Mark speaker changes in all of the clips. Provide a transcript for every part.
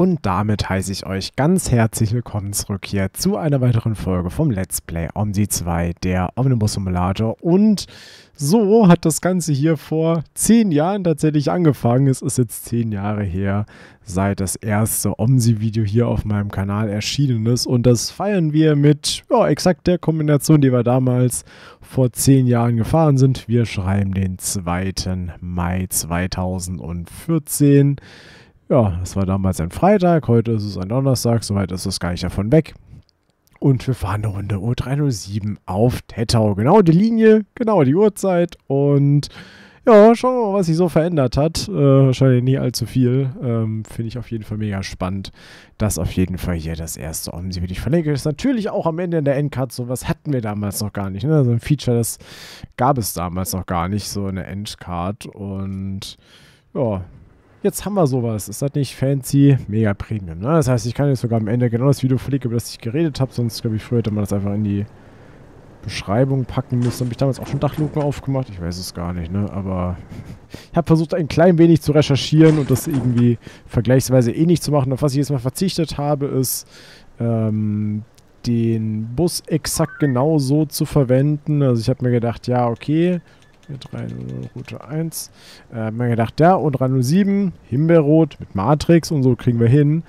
Speaker 1: Und damit heiße ich euch ganz herzlich willkommen zurück hier zu einer weiteren Folge vom Let's Play OMSI 2, der Omnibus Simulator. Und so hat das Ganze hier vor zehn Jahren tatsächlich angefangen. Es ist jetzt zehn Jahre her, seit das erste OMSI-Video hier auf meinem Kanal erschienen ist. Und das feiern wir mit ja, exakt der Kombination, die wir damals vor zehn Jahren gefahren sind. Wir schreiben den 2. Mai 2014. Ja, das war damals ein Freitag, heute ist es ein Donnerstag, soweit ist es gar nicht davon weg. Und wir fahren eine Runde U307 auf Tettau. Genau die Linie, genau die Uhrzeit und ja, schauen wir mal, was sich so verändert hat. Äh, wahrscheinlich nie allzu viel. Ähm, Finde ich auf jeden Fall mega spannend, dass auf jeden Fall hier das erste OMSI, ich verlinke, ist natürlich auch am Ende in der Endcard. So was hatten wir damals noch gar nicht. Ne? So ein Feature, das gab es damals noch gar nicht, so eine Endcard. Und ja, Jetzt haben wir sowas. Ist das nicht fancy? Mega Premium. Ne? Das heißt, ich kann jetzt sogar am Ende genau das Video verlinken, über das ich geredet habe. Sonst, glaube ich, früher hätte man das einfach in die Beschreibung packen müssen. Habe ich damals auch schon Dachluken aufgemacht? Ich weiß es gar nicht, ne? Aber ich habe versucht, ein klein wenig zu recherchieren und das irgendwie vergleichsweise ähnlich zu machen. Auf was ich jetzt mal verzichtet habe, ist ähm, den Bus exakt genau so zu verwenden. Also ich habe mir gedacht, ja, okay, 300 Route 1. Äh, mir gedacht, ja, und 307, Himbeerrot mit Matrix und so kriegen wir hin.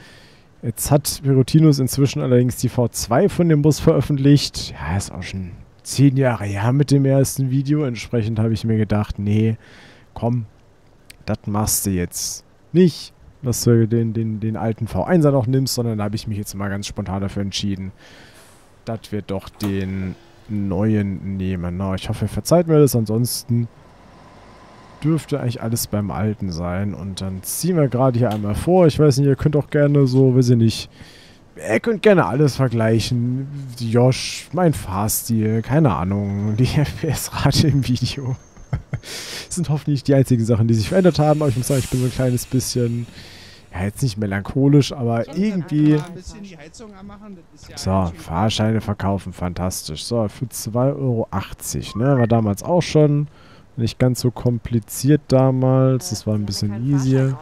Speaker 1: Jetzt hat Perutinus inzwischen allerdings die V2 von dem Bus veröffentlicht. Ja, ist auch schon zehn Jahre her mit dem ersten Video. Entsprechend habe ich mir gedacht, nee, komm, das machst du jetzt nicht, dass du den, den, den alten V1er noch nimmst, sondern da habe ich mich jetzt mal ganz spontan dafür entschieden, dass wir doch den neuen nehmen. Na, ich hoffe, ihr verzeiht mir das. Ansonsten dürfte eigentlich alles beim Alten sein. Und dann ziehen wir gerade hier einmal vor. Ich weiß nicht, ihr könnt auch gerne so, weiß ich nicht, ihr könnt gerne alles vergleichen. Josh, mein Fahrstil, keine Ahnung, die FPS-Rate im Video. das sind hoffentlich die einzigen Sachen, die sich verändert haben. Aber ich muss sagen, ich bin so ein kleines bisschen ja, jetzt nicht melancholisch, aber irgendwie... so, Fahrscheine verkaufen, fantastisch. So, für 2,80 Euro, ne? War damals auch schon nicht ganz so kompliziert damals. Das war ein bisschen easier.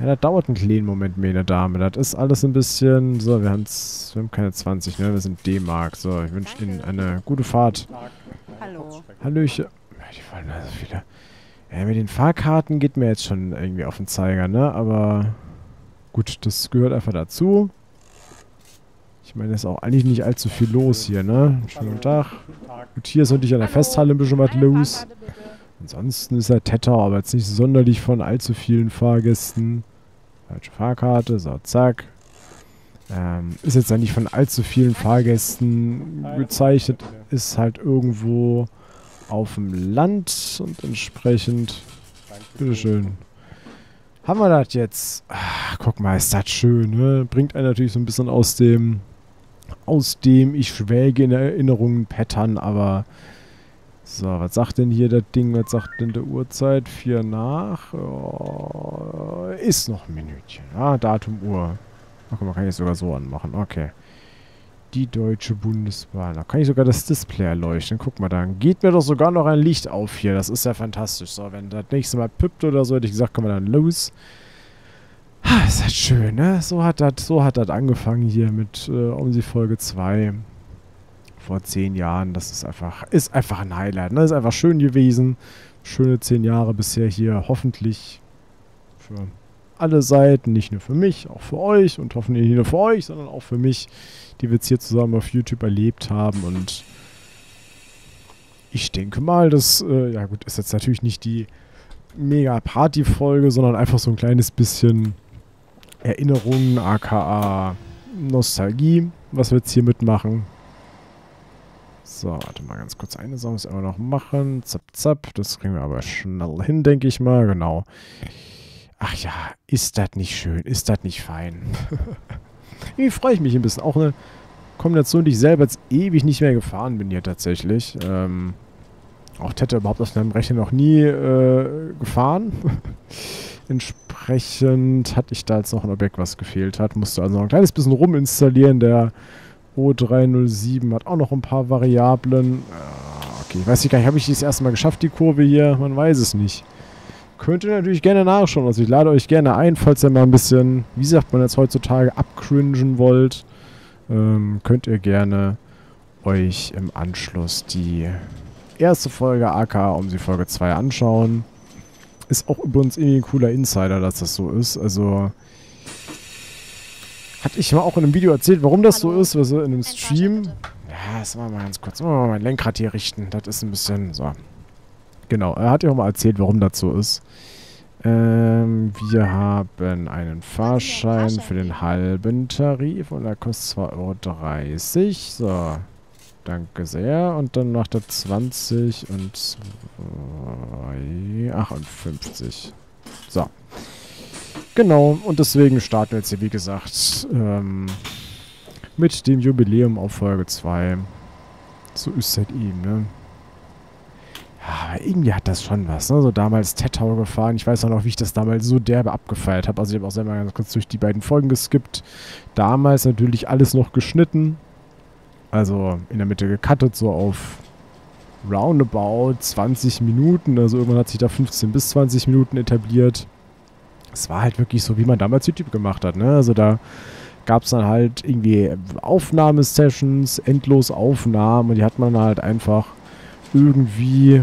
Speaker 1: Ja, das dauert einen kleinen Moment, meine Dame. Das ist alles ein bisschen... So, wir, haben's, wir haben keine 20, ne? Wir sind D-Mark. So, ich wünsche Ihnen eine gute Fahrt. Hallo. Hallöchen. Die fallen also viele... Ja, mit den Fahrkarten geht mir jetzt schon irgendwie auf den Zeiger, ne? Aber gut, das gehört einfach dazu. Ich meine, es ist auch eigentlich nicht allzu viel los hier, ne? Schönen guten Tag. Gut, hier ist natürlich an der Festhalle ein bisschen was los. Ansonsten ist er Tettau, aber jetzt nicht sonderlich von allzu vielen Fahrgästen. Falsche Fahrkarte, so, zack. Ähm, ist jetzt eigentlich von allzu vielen Fahrgästen gezeichnet. Ist halt irgendwo auf dem Land und entsprechend... Bitteschön. Haben wir das jetzt? Ach, guck mal, ist das schön, ne? Bringt einen natürlich so ein bisschen aus dem... Aus dem ich schwelge in Erinnerungen Pattern, aber... So, was sagt denn hier das Ding? Was sagt denn der Uhrzeit? Vier nach. Oh, ist noch ein Minütchen. Ah, Datum, Uhr. Ach, guck mal, kann ich sogar so anmachen. Okay die Deutsche Bundesbahn. Da kann ich sogar das Display erleuchten. Guck mal, dann geht mir doch sogar noch ein Licht auf hier. Das ist ja fantastisch. So, wenn das nächste Mal pippt oder so, hätte ich gesagt, kommen wir dann los. Ha, ist das schön, ne? So hat das so angefangen hier mit äh, Omsi Folge 2 vor zehn Jahren. Das ist einfach, ist einfach ein Highlight. Ne? Ist einfach schön gewesen. Schöne zehn Jahre bisher hier. Hoffentlich für alle Seiten, nicht nur für mich, auch für euch und hoffentlich nicht nur für euch, sondern auch für mich, die wir jetzt hier zusammen auf YouTube erlebt haben und ich denke mal, das, äh, ja gut, ist jetzt natürlich nicht die mega Party-Folge, sondern einfach so ein kleines bisschen Erinnerungen, aka Nostalgie, was wir jetzt hier mitmachen. So, warte mal ganz kurz. Eine Sache muss ich aber noch machen. Zap, zap. Das kriegen wir aber schnell hin, denke ich mal. Genau. Ach ja, ist das nicht schön? Ist das nicht fein? Irgendwie freue ich mich ein bisschen. Auch eine Kombination, die ich selber jetzt ewig nicht mehr gefahren bin hier tatsächlich. Ähm, auch Tette überhaupt aus meinem Rechner noch nie äh, gefahren. Entsprechend hatte ich da jetzt noch ein Objekt, was gefehlt hat. Musste also noch ein kleines bisschen ruminstallieren. Der O307 hat auch noch ein paar Variablen. Äh, okay, ich weiß nicht gar nicht, habe ich das erste Mal geschafft, die Kurve hier? Man weiß es nicht. Könnt ihr natürlich gerne nachschauen. Also ich lade euch gerne ein, falls ihr mal ein bisschen, wie sagt man jetzt heutzutage, abcringen wollt. Ähm, könnt ihr gerne euch im Anschluss die erste Folge AK um die Folge 2 anschauen. Ist auch übrigens irgendwie ein cooler Insider, dass das so ist. Also hatte ich mal auch in einem Video erzählt, warum das Hallo. so ist, also in einem Stream. Ja, das machen wir mal ganz kurz. Mal mein Lenkrad hier richten. Das ist ein bisschen so. Genau, er hat ja auch mal erzählt, warum das so ist. Ähm, wir haben einen Fahrschein für den halben Tarif und der kostet 2,30 Euro. So, danke sehr. Und dann macht er 20 und 58. So. Genau, und deswegen starten wir jetzt hier, wie gesagt, ähm, mit dem Jubiläum auf Folge 2. So ist das eben, ne? Ja, irgendwie hat das schon was, ne? So damals Tettau gefahren. Ich weiß auch noch, wie ich das damals so derbe abgefeiert habe. Also ich habe auch selber ganz kurz durch die beiden Folgen geskippt. Damals natürlich alles noch geschnitten. Also in der Mitte gecuttet, so auf roundabout 20 Minuten. Also irgendwann hat sich da 15 bis 20 Minuten etabliert es war halt wirklich so, wie man damals YouTube gemacht hat. Ne? Also da gab es dann halt irgendwie Aufnahmesessions, endlos Aufnahmen und die hat man halt einfach irgendwie,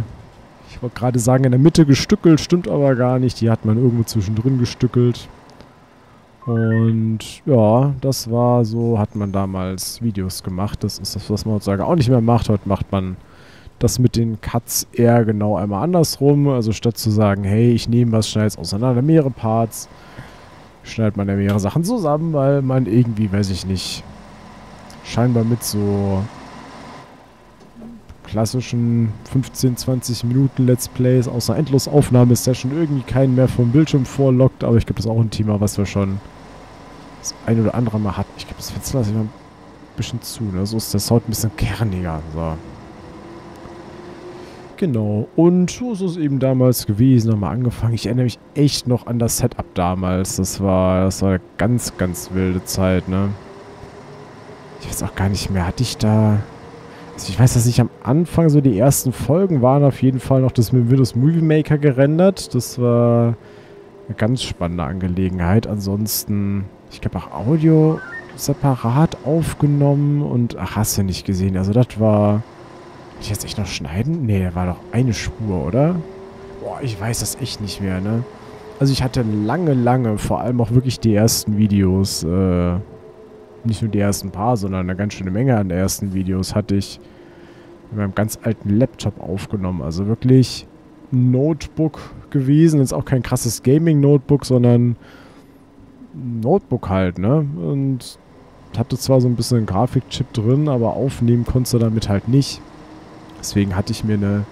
Speaker 1: ich wollte gerade sagen, in der Mitte gestückelt, stimmt aber gar nicht. Die hat man irgendwo zwischendrin gestückelt. Und ja, das war so, hat man damals Videos gemacht. Das ist das, was man heutzutage auch nicht mehr macht. Heute macht man das mit den Cuts eher genau einmal andersrum. Also statt zu sagen, hey, ich nehme was, schneide es auseinander, mehrere Parts, schneidet man ja mehrere Sachen zusammen, weil man irgendwie, weiß ich nicht, scheinbar mit so klassischen 15, 20 Minuten Let's Plays aus einer Endlosaufnahmesession irgendwie keinen mehr vom Bildschirm vorlockt. Aber ich glaube, das ist auch ein Thema, was wir schon das ein oder andere Mal hatten. Ich glaube, das Fenster lasse ich mal ein bisschen zu. Ne? So ist der Sound ein bisschen kerniger. So. Genau. Und so ist es eben damals gewesen, wir angefangen. Ich erinnere mich echt noch an das Setup damals. Das war, das war eine ganz, ganz wilde Zeit, ne? Ich weiß auch gar nicht mehr. Hatte ich da... Also ich weiß, dass ich am Anfang so die ersten Folgen waren auf jeden Fall noch das mit Windows Movie Maker gerendert. Das war eine ganz spannende Angelegenheit. Ansonsten, ich glaube auch Audio separat aufgenommen und ach, hast du nicht gesehen. Also das war ich jetzt echt noch schneiden? Nee, war doch eine Spur, oder? Boah, ich weiß das echt nicht mehr, ne? Also ich hatte lange, lange, vor allem auch wirklich die ersten Videos, äh, nicht nur die ersten paar, sondern eine ganz schöne Menge an ersten Videos hatte ich mit meinem ganz alten Laptop aufgenommen. Also wirklich ein Notebook gewesen. Ist auch kein krasses Gaming-Notebook, sondern ein Notebook halt, ne? Und hatte zwar so ein bisschen einen Grafikchip drin, aber aufnehmen konntest du damit halt nicht. Deswegen hatte ich mir eine,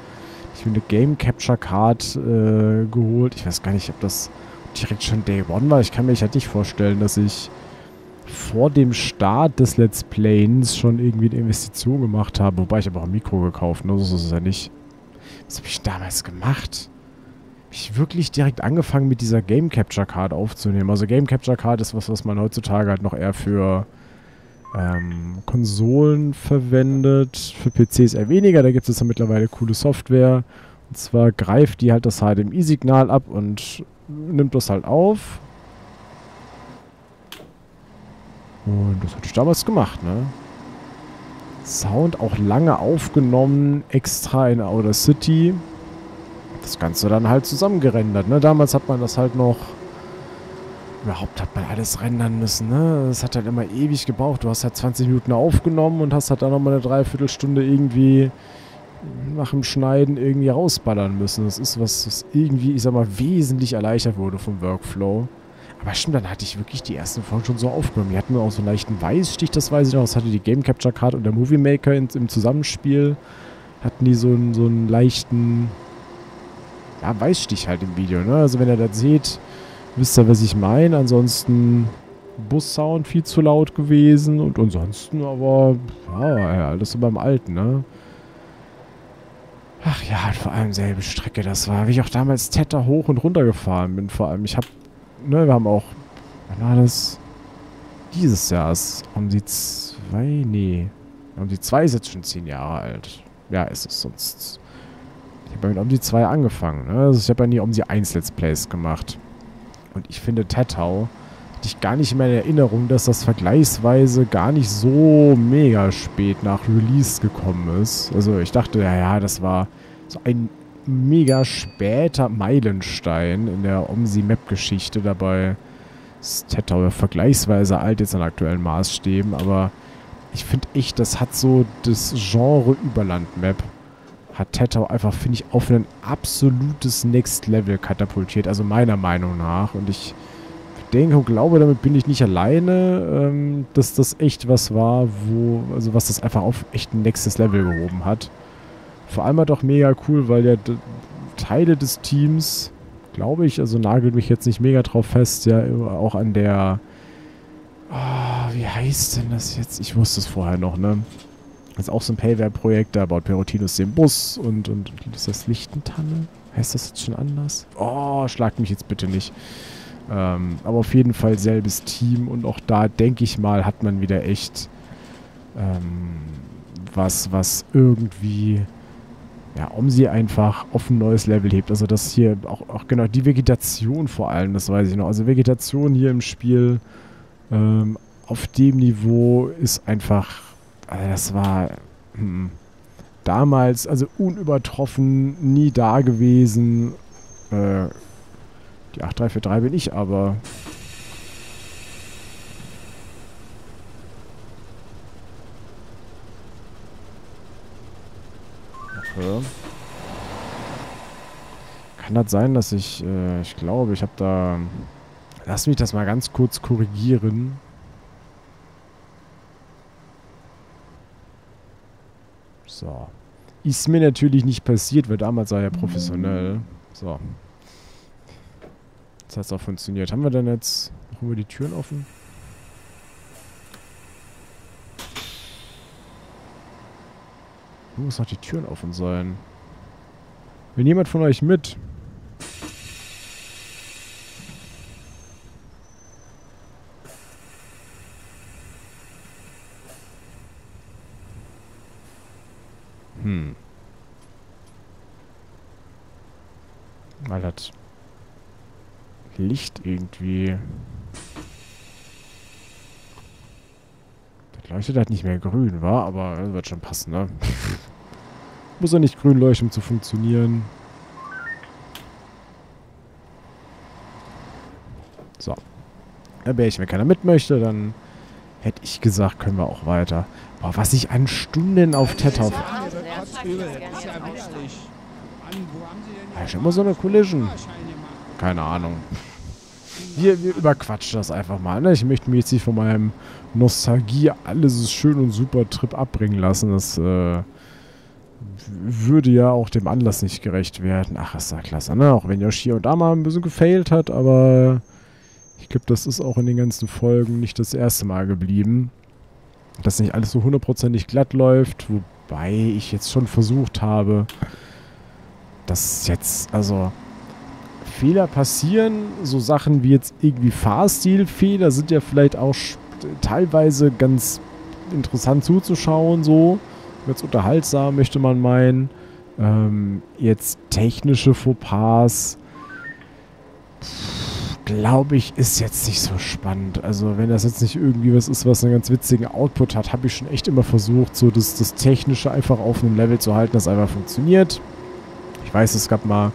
Speaker 1: ich mir eine Game Capture Card äh, geholt. Ich weiß gar nicht, ob das direkt schon Day One war. Ich kann mir halt nicht vorstellen, dass ich vor dem Start des Let's Playens schon irgendwie eine Investition gemacht habe. Wobei ich aber auch ein Mikro gekauft, ne? So ist es ja nicht. Was habe ich damals gemacht? Habe ich wirklich direkt angefangen mit dieser Game Capture Card aufzunehmen. Also Game Capture Card ist was, was man heutzutage halt noch eher für ähm, Konsolen verwendet. Für PCs eher weniger. Da gibt es ja mittlerweile coole Software. Und zwar greift die halt das HDMI-Signal ab und nimmt das halt auf. Und das hatte ich damals gemacht, ne? Sound auch lange aufgenommen, extra in Outer City. Das Ganze dann halt zusammengerendert, ne? Damals hat man das halt noch Überhaupt hat man alles rendern müssen, ne? Das hat halt immer ewig gebraucht. Du hast halt 20 Minuten aufgenommen und hast halt dann nochmal eine Dreiviertelstunde irgendwie nach dem Schneiden irgendwie rausballern müssen. Das ist was, was irgendwie, ich sag mal, wesentlich erleichtert wurde vom Workflow. Aber stimmt, dann hatte ich wirklich die ersten Folgen schon so aufgenommen. Die hatten auch so einen leichten Weißstich, das weiß ich noch. Das hatte die Game Capture Card und der Movie Maker in, im Zusammenspiel. Hatten die so einen, so einen leichten, ja, Weißstich halt im Video, ne? Also wenn ihr das seht, Wisst ihr, was ich meine? Ansonsten Bussound viel zu laut gewesen und ansonsten aber, ja, alles so beim Alten, ne? Ach ja, vor allem selbe Strecke das war. Wie ich auch damals Tetter hoch und runter gefahren bin. Vor allem, ich hab, ne, wir haben auch, wann war das? Dieses Jahr ist, haben sie zwei, nee, haben sie zwei ist jetzt schon zehn Jahre alt. Ja, ist es sonst Ich habe ja mit OMSI 2 angefangen. Ne? Also ich habe ja nie OMSI 1 Let's Plays gemacht. Und ich finde Tetau hatte ich gar nicht mehr in Erinnerung, dass das vergleichsweise gar nicht so mega spät nach Release gekommen ist. Also ich dachte, ja, ja, das war so ein mega später Meilenstein in der OMSI-Map-Geschichte. Dabei ist Tetau ja vergleichsweise alt jetzt an aktuellen Maßstäben, aber ich finde echt, das hat so das Genre Überland-Map hat Tetau einfach, finde ich, auf ein absolutes Next Level katapultiert. Also meiner Meinung nach. Und ich denke und glaube, damit bin ich nicht alleine, ähm, dass das echt was war, wo, also was das einfach auf echt ein nächstes Level gehoben hat. Vor allem halt auch mega cool, weil ja Teile des Teams, glaube ich, also nagelt mich jetzt nicht mega drauf fest, ja, auch an der, oh, wie heißt denn das jetzt? Ich wusste es vorher noch, ne? Das ist auch so ein Payware-Projekt, da baut Perotinus den Bus und, und, ist das Lichtentanne? Heißt das jetzt schon anders? Oh, schlag mich jetzt bitte nicht. Ähm, aber auf jeden Fall selbes Team und auch da, denke ich mal, hat man wieder echt ähm, was, was irgendwie ja, um sie einfach auf ein neues Level hebt. Also das hier auch, auch genau die Vegetation vor allem, das weiß ich noch. Also Vegetation hier im Spiel ähm, auf dem Niveau ist einfach also das war hm, damals, also unübertroffen, nie da gewesen. Äh, die 8343 bin ich aber. Okay. Kann das sein, dass ich, äh, ich glaube, ich habe da... Lass mich das mal ganz kurz korrigieren. So. Ist mir natürlich nicht passiert, weil damals war er professionell. So. Das hat auch funktioniert. Haben wir denn jetzt... Machen wir die Türen offen? Wo muss noch die Türen offen sein? Will niemand von euch mit? Hm. Weil das Licht irgendwie... leuchtet halt nicht mehr grün, war, aber das wird schon passen, ne? Muss ja nicht grün leuchten, um zu funktionieren. So. Ein Bärchen, wenn keiner mit möchte, dann hätte ich gesagt, können wir auch weiter. Boah, was ich an Stunden auf Tetau... Ja, ist immer so eine Collision. Keine Ahnung. Wir, wir überquatschen das einfach mal. Ne? Ich möchte mich jetzt nicht von meinem Nostalgie, alles ist schön und super Trip abbringen lassen. Das äh, würde ja auch dem Anlass nicht gerecht werden. Ach, ist ja klasse, ne? Auch wenn Yoshi und da mal ein bisschen gefailt hat, aber ich glaube, das ist auch in den ganzen Folgen nicht das erste Mal geblieben. Dass nicht alles so hundertprozentig glatt läuft, wobei ich jetzt schon versucht habe, dass jetzt, also Fehler passieren, so Sachen wie jetzt irgendwie Fahrstilfehler sind ja vielleicht auch teilweise ganz interessant zuzuschauen, so. Jetzt unterhaltsam, möchte man meinen. Ähm, jetzt technische Fauxpas, glaube ich, ist jetzt nicht so spannend. Also wenn das jetzt nicht irgendwie was ist, was einen ganz witzigen Output hat, habe ich schon echt immer versucht, so das, das Technische einfach auf einem Level zu halten, das einfach funktioniert. Ich weiß, es gab mal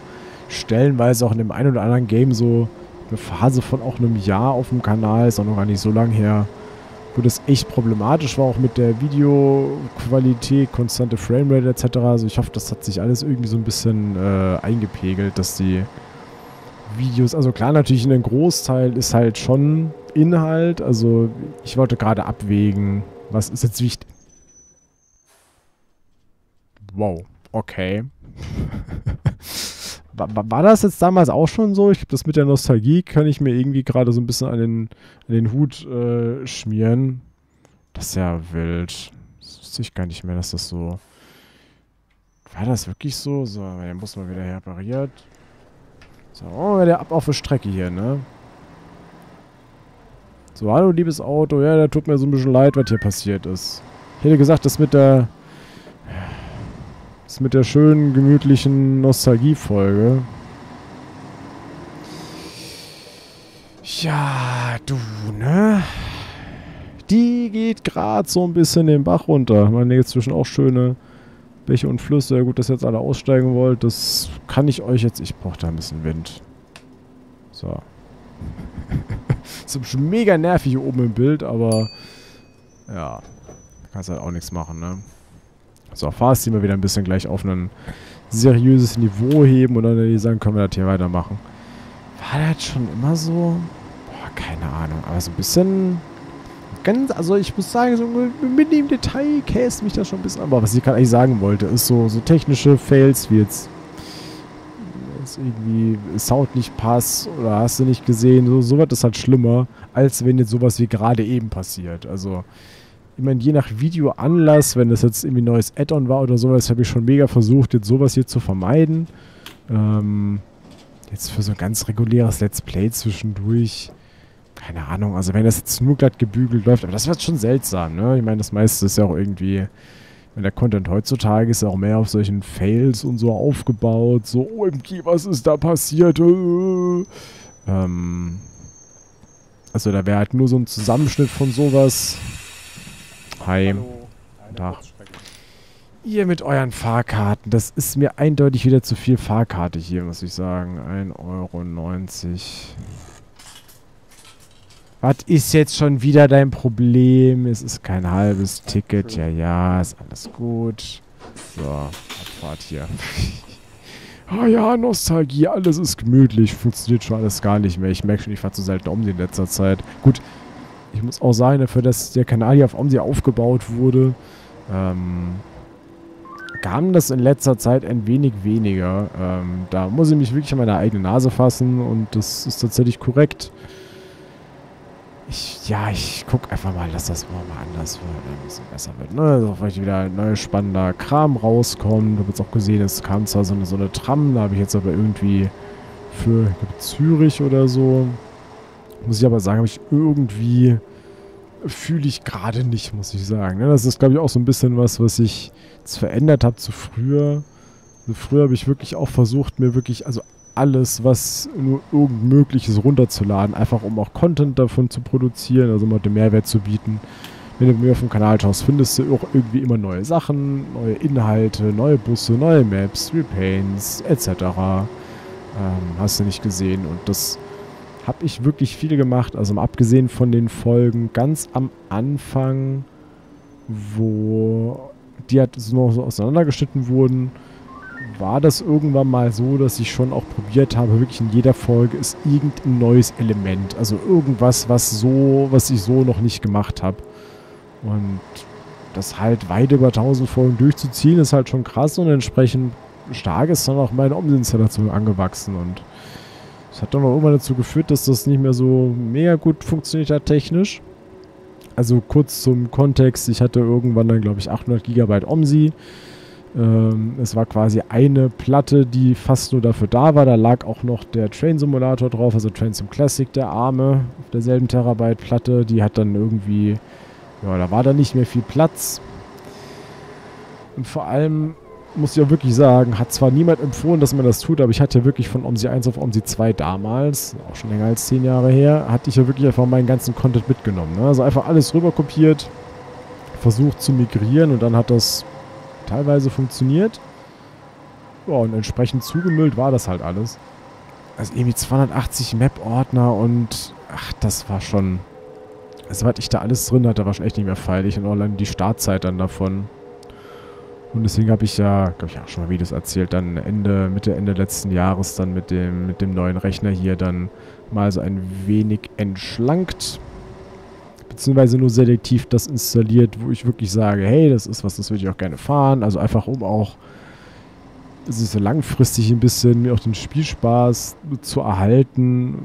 Speaker 1: stellenweise auch in dem einen oder anderen Game so eine Phase von auch einem Jahr auf dem Kanal, ist auch noch gar nicht so lang her, wo das echt problematisch war, auch mit der Videoqualität, konstante Framerate etc. Also ich hoffe, das hat sich alles irgendwie so ein bisschen äh, eingepegelt, dass die Videos, also klar natürlich in einem Großteil ist halt schon Inhalt, also ich wollte gerade abwägen, was ist jetzt wichtig. Wow, okay. war, war, das jetzt damals auch schon so? Ich glaube, das mit der Nostalgie kann ich mir irgendwie gerade so ein bisschen an den, an den Hut äh, schmieren. Das ist ja wild. Das wusste ich gar nicht mehr, dass das so. War das wirklich so? So, dann muss man wieder repariert. So, oh, der ab auf der Strecke hier, ne? So, hallo, liebes Auto. Ja, da tut mir so ein bisschen leid, was hier passiert ist. Ich hätte gesagt, das mit der Jetzt mit der schönen, gemütlichen Nostalgie-Folge. Ja, du, ne? Die geht gerade so ein bisschen den Bach runter. Man jetzt zwischen auch schöne Bäche und Flüsse. Ja gut, dass ihr jetzt alle aussteigen wollt, das kann ich euch jetzt... Ich brauche da ein bisschen Wind. So. ist schon mega nervig hier oben im Bild, aber... Ja. Kannst halt auch nichts machen, ne? So, Fahrstil mal wieder ein bisschen gleich auf ein seriöses Niveau heben und dann sagen, können wir das hier weitermachen. War das schon immer so? Boah, keine Ahnung. Aber so ein bisschen... Ganz, also ich muss sagen, so mit dem Detail käst mich das schon ein bisschen Aber was ich gerade eigentlich sagen wollte, ist so, so technische Fails wie jetzt irgendwie Sound nicht passt oder hast du nicht gesehen, so, sowas ist halt schlimmer, als wenn jetzt sowas wie gerade eben passiert. Also ich meine, je nach Videoanlass, wenn das jetzt irgendwie ein neues Add-on war oder sowas, habe ich schon mega versucht, jetzt sowas hier zu vermeiden. Ähm, jetzt für so ein ganz reguläres Let's Play zwischendurch, keine Ahnung, also wenn das jetzt nur glatt gebügelt läuft, aber das wird schon seltsam, ne? Ich meine, das meiste ist ja auch irgendwie, wenn der Content heutzutage ist ja auch mehr auf solchen Fails und so aufgebaut, so, OMG, was ist da passiert? Äh, ähm, also da wäre halt nur so ein Zusammenschnitt von sowas Hallo. Tag. Ihr mit euren Fahrkarten. Das ist mir eindeutig wieder zu viel Fahrkarte hier, muss ich sagen. 1,90 Euro. Was ist jetzt schon wieder dein Problem? Es ist kein halbes Ticket. Ja, ja, ist alles gut. So, Abfahrt hier. Ah ja, Nostalgie, alles ist gemütlich. Funktioniert schon alles gar nicht mehr. Ich merke schon, ich fahre zu selten um in letzter Zeit. Gut, ich muss auch sagen, dafür, dass der Kanal hier auf Omsi aufgebaut wurde, ähm, kam das in letzter Zeit ein wenig weniger. Ähm, da muss ich mich wirklich an meine eigene Nase fassen und das ist tatsächlich korrekt. Ich, ja, ich gucke einfach mal, dass das mal anders wird, ein bisschen besser wird. Ne? Also vielleicht wieder ein neuer spannender Kram rauskommt. Ich habe jetzt auch gesehen, es kam zwar so eine, so eine Tram, da habe ich jetzt aber irgendwie für Zürich oder so muss ich aber sagen, habe ich irgendwie fühle ich gerade nicht, muss ich sagen. Ne? Das ist, glaube ich, auch so ein bisschen was, was ich jetzt verändert habe zu früher. Also früher habe ich wirklich auch versucht, mir wirklich, also alles, was nur irgend mögliches runterzuladen, einfach um auch Content davon zu produzieren, also mal den Mehrwert zu bieten. Wenn du mir auf dem Kanal schaust, findest du auch irgendwie immer neue Sachen, neue Inhalte, neue Busse, neue Maps, Repaints, etc. Ähm, hast du nicht gesehen und das habe ich wirklich viel gemacht. Also abgesehen von den Folgen ganz am Anfang, wo die halt so noch so auseinandergeschnitten wurden, war das irgendwann mal so, dass ich schon auch probiert habe, wirklich in jeder Folge ist irgendein neues Element. Also irgendwas, was so, was ich so noch nicht gemacht habe. Und das halt weit über 1000 Folgen durchzuziehen, ist halt schon krass und entsprechend stark ist dann auch meine Umsinstallation angewachsen und das hat dann auch irgendwann dazu geführt, dass das nicht mehr so mega gut funktioniert hat technisch. Also kurz zum Kontext, ich hatte irgendwann dann, glaube ich, 800 GB OMSI. Ähm, es war quasi eine Platte, die fast nur dafür da war. Da lag auch noch der Train Simulator drauf, also Train Sim Classic, der arme, auf derselben Terabyte Platte. Die hat dann irgendwie, ja, da war dann nicht mehr viel Platz. Und vor allem muss ich auch wirklich sagen, hat zwar niemand empfohlen, dass man das tut, aber ich hatte ja wirklich von OMSI 1 auf OMSI 2 damals, auch schon länger als 10 Jahre her, hatte ich ja wirklich einfach meinen ganzen Content mitgenommen. Ne? Also einfach alles rüber kopiert, versucht zu migrieren und dann hat das teilweise funktioniert. Ja, und entsprechend zugemüllt war das halt alles. Also irgendwie 280 Map-Ordner und ach, das war schon... Also was ich da alles drin hatte, war schon echt nicht mehr feierlich und allein die Startzeit dann davon. Und deswegen habe ich ja, glaube ich, auch schon mal Videos erzählt, dann Ende, Mitte, Ende letzten Jahres dann mit dem, mit dem neuen Rechner hier dann mal so ein wenig entschlankt. Beziehungsweise nur selektiv das installiert, wo ich wirklich sage, hey, das ist was, das würde ich auch gerne fahren. Also einfach um auch sich so langfristig ein bisschen mir auch den Spielspaß zu erhalten,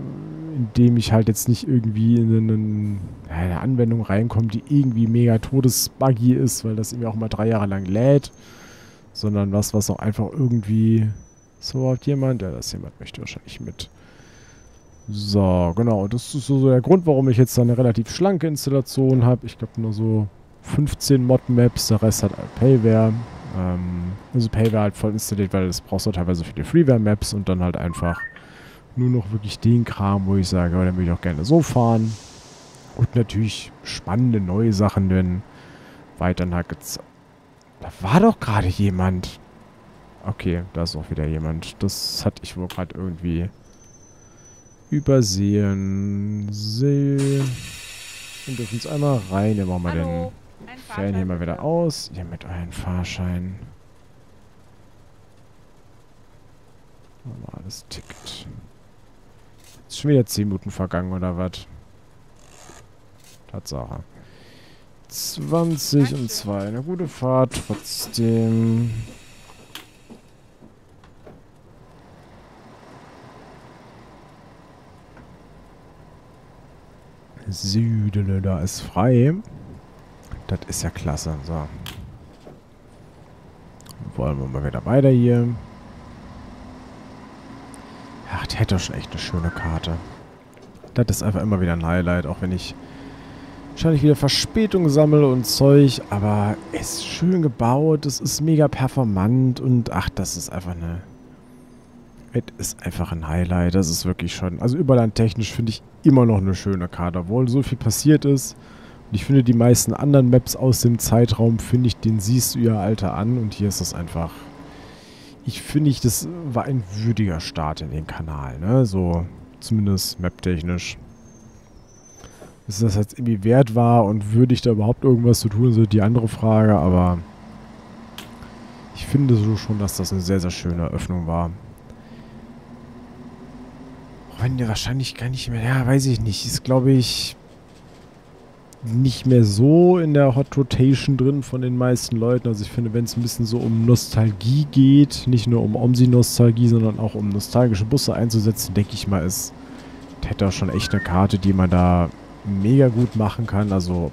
Speaker 1: indem ich halt jetzt nicht irgendwie in einen eine Anwendung reinkommt, die irgendwie mega todesbuggy ist, weil das irgendwie auch mal drei Jahre lang lädt, sondern was, was auch einfach irgendwie so hat jemand, ja, das jemand möchte wahrscheinlich mit. So, genau, das ist so der Grund, warum ich jetzt eine relativ schlanke Installation habe. Ich glaube nur so 15 Mod-Maps, der Rest hat Payware. Ähm, also Payware halt voll installiert, weil das brauchst du teilweise für die Freeware-Maps und dann halt einfach nur noch wirklich den Kram, wo ich sage, oh, dann würde ich auch gerne so fahren. Und natürlich spannende neue Sachen, denn weiterhin halt Da war doch gerade jemand. Okay, da ist auch wieder jemand. Das hatte ich wohl gerade irgendwie übersehen. See. Wir dürfen uns einmal rein. Dann machen wir den Fan hier mal wieder aus. Ihr mit euren Fahrschein. Normales Ticket. Ist schon wieder 10 Minuten vergangen, oder was? Tatsache. 20 und 2. Eine gute Fahrt trotzdem. Südele, da ist frei. Das ist ja klasse. So. Wollen wir mal wieder weiter hier. Ach, der hätte schon echt eine schöne Karte. Das ist einfach immer wieder ein Highlight, auch wenn ich wahrscheinlich wieder Verspätung sammle und Zeug, aber es ist schön gebaut, es ist mega performant und ach, das ist einfach eine... Es ist einfach ein Highlight, das ist wirklich schon... Also überlandtechnisch finde ich immer noch eine schöne Karte, obwohl so viel passiert ist. Und ich finde die meisten anderen Maps aus dem Zeitraum, finde ich, den siehst du ihr Alter an und hier ist das einfach ich finde, ich, das war ein würdiger Start in den Kanal, ne? So, zumindest map-technisch. Dass das jetzt irgendwie wert war und würdig da überhaupt irgendwas zu tun, ist die andere Frage, aber ich finde so schon, dass das eine sehr, sehr schöne Eröffnung war. Auch wenn der wahrscheinlich gar nicht mehr, ja, weiß ich nicht, ist glaube ich nicht mehr so in der Hot Rotation drin von den meisten Leuten. Also ich finde, wenn es ein bisschen so um Nostalgie geht, nicht nur um Omsi-Nostalgie, sondern auch um nostalgische Busse einzusetzen, denke ich mal, ist Teta schon echt eine Karte, die man da mega gut machen kann. Also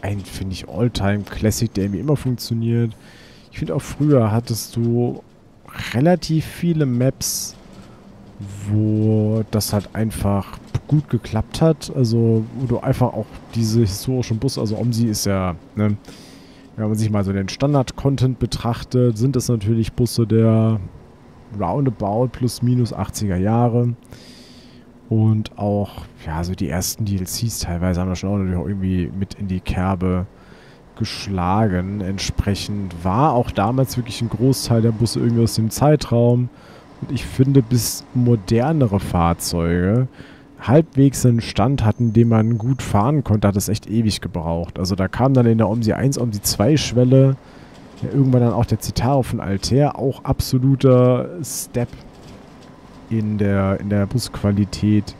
Speaker 1: ein, finde ich, All-Time-Classic, der irgendwie immer funktioniert. Ich finde auch früher hattest du relativ viele Maps, wo das halt einfach gut geklappt hat. Also, wo du einfach auch diese historischen Busse, also Omsi ist ja, ne, wenn man sich mal so den Standard-Content betrachtet, sind das natürlich Busse der roundabout plus minus 80er Jahre. Und auch, ja, so die ersten DLCs teilweise haben wir schon auch natürlich auch irgendwie mit in die Kerbe geschlagen. Entsprechend war auch damals wirklich ein Großteil der Busse irgendwie aus dem Zeitraum. Und ich finde, bis modernere Fahrzeuge halbwegs einen Stand hatten, den man gut fahren konnte, hat es echt ewig gebraucht. Also da kam dann in der OMSI 1, OMSI 2 Schwelle ja, irgendwann dann auch der Citaro von Altair, auch absoluter Step in der, in der Busqualität.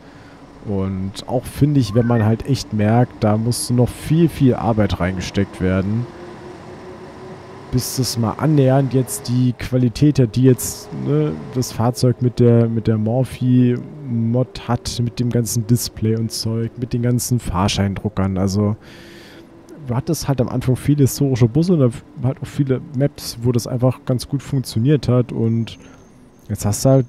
Speaker 1: Und auch finde ich, wenn man halt echt merkt, da musste noch viel, viel Arbeit reingesteckt werden bis das mal annähernd jetzt die Qualität hat, die jetzt ne, das Fahrzeug mit der, mit der Morphi-Mod hat, mit dem ganzen Display und Zeug, mit den ganzen Fahrscheindruckern. Also du hattest halt am Anfang viele historische Busse und halt auch viele Maps, wo das einfach ganz gut funktioniert hat und jetzt hast du halt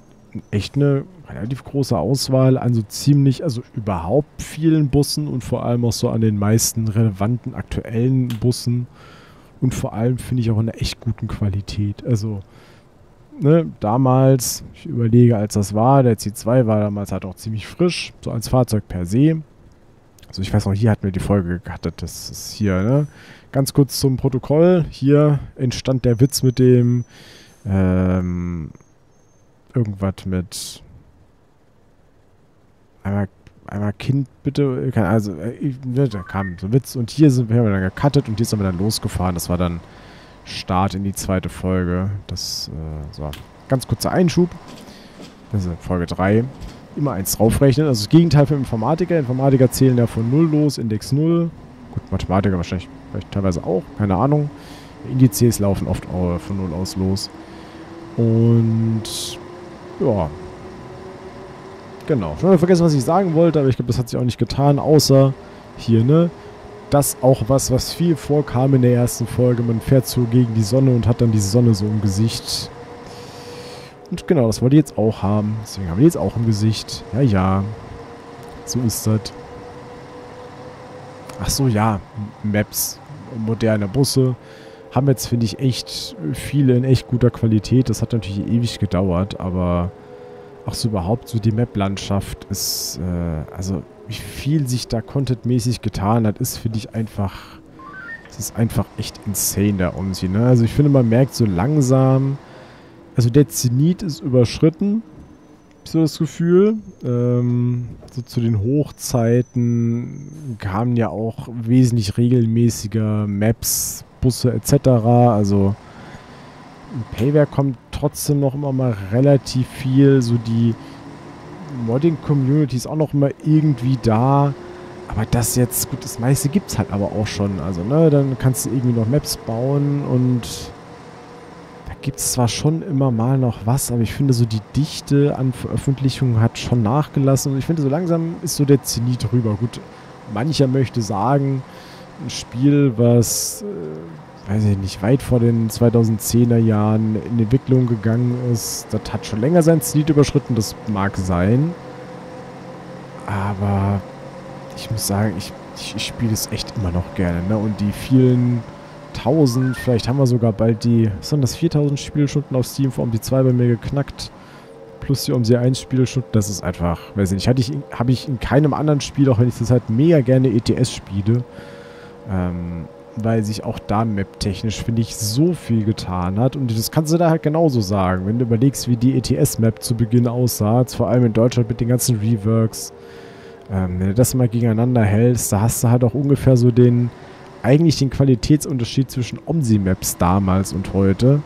Speaker 1: echt eine relativ große Auswahl an so ziemlich, also überhaupt vielen Bussen und vor allem auch so an den meisten relevanten aktuellen Bussen und vor allem finde ich auch in einer echt guten Qualität. Also, ne, damals, ich überlege, als das war, der C2 war damals halt auch ziemlich frisch, so als Fahrzeug per se. Also ich weiß noch, hier hatten wir die Folge gehattet, das ist hier, ne? Ganz kurz zum Protokoll. Hier entstand der Witz mit dem, ähm, irgendwas mit einmal einmal Kind bitte, also äh, ne, da kam so ein Witz und hier sind wir haben wir dann gecuttet und hier sind wir dann losgefahren. Das war dann Start in die zweite Folge. Das, äh, so, ganz kurzer Einschub. Das ist Folge 3. Immer eins draufrechnen. Also das Gegenteil für Informatiker. Informatiker zählen ja von 0 los, Index 0. Gut, Mathematiker wahrscheinlich vielleicht teilweise auch, keine Ahnung. Indizes laufen oft von 0 aus los. Und ja, Genau. Schon vergessen, was ich sagen wollte, aber ich glaube, das hat sich auch nicht getan, außer hier, ne? Das auch was, was viel vorkam in der ersten Folge. Man fährt so gegen die Sonne und hat dann die Sonne so im Gesicht. Und genau, das wollte ich jetzt auch haben. Deswegen haben wir jetzt auch im Gesicht. Ja, ja. So ist das. Ach so, ja. Maps. Moderne Busse. haben jetzt, finde ich, echt viele in echt guter Qualität. Das hat natürlich ewig gedauert, aber auch so überhaupt so die Map-Landschaft ist, äh, also wie viel sich da contentmäßig getan hat, ist, finde ich, einfach, es ist einfach echt insane, der Omsi, ne? Also ich finde, man merkt so langsam, also der Zenit ist überschritten, so das Gefühl. Ähm, so zu den Hochzeiten kamen ja auch wesentlich regelmäßiger Maps, Busse etc. Also Payback kommt trotzdem noch immer mal relativ viel. So die Modding-Community ist auch noch immer irgendwie da. Aber das jetzt, gut, das meiste gibt es halt aber auch schon. Also, ne, dann kannst du irgendwie noch Maps bauen und da gibt es zwar schon immer mal noch was, aber ich finde so die Dichte an Veröffentlichungen hat schon nachgelassen und ich finde so langsam ist so der Zenit drüber. Gut, mancher möchte sagen, ein Spiel, was äh, weiß ich nicht, weit vor den 2010er Jahren in Entwicklung gegangen ist. Das hat schon länger sein Zenit überschritten, das mag sein. Aber ich muss sagen, ich, ich, ich spiele es echt immer noch gerne. Ne? Und die vielen tausend, vielleicht haben wir sogar bald die, was sind das, 4000 Spielstunden auf Steam, vor allem die 2 bei mir geknackt. Plus die OMC 1 Spielstunden, das ist einfach, weiß ich nicht, ich, habe ich in keinem anderen Spiel, auch wenn ich das halt mega gerne ETS spiele, ähm, weil sich auch da map-technisch, finde ich, so viel getan hat. Und das kannst du da halt genauso sagen, wenn du überlegst, wie die ETS-Map zu Beginn aussah, vor allem in Deutschland mit den ganzen Reworks. Ähm, wenn du das mal gegeneinander hältst, da hast du halt auch ungefähr so den, eigentlich den Qualitätsunterschied zwischen OMSI-Maps damals und heute.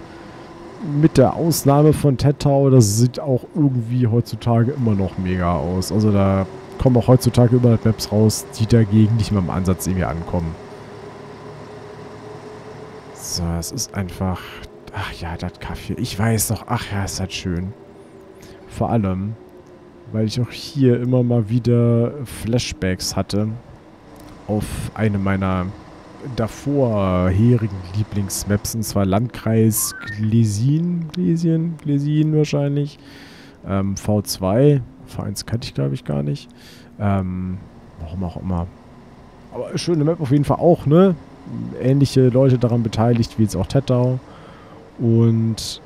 Speaker 1: Mit der Ausnahme von Tetau, das sieht auch irgendwie heutzutage immer noch mega aus. Also da kommen auch heutzutage überall Maps raus, die dagegen nicht mehr im Ansatz irgendwie ankommen. So, es ist einfach... Ach ja, das Kaffee. Ich weiß doch. Ach ja, ist das schön. Vor allem, weil ich auch hier immer mal wieder Flashbacks hatte auf eine meiner davorherigen Lieblingsmaps, und zwar Landkreis Glesin, Glesien, Glesin wahrscheinlich. Ähm, V2, V1 kannte ich glaube ich gar nicht. Ähm, warum auch immer. Aber schöne Map auf jeden Fall auch, ne? Ähnliche Leute daran beteiligt, wie jetzt auch Tettau. Und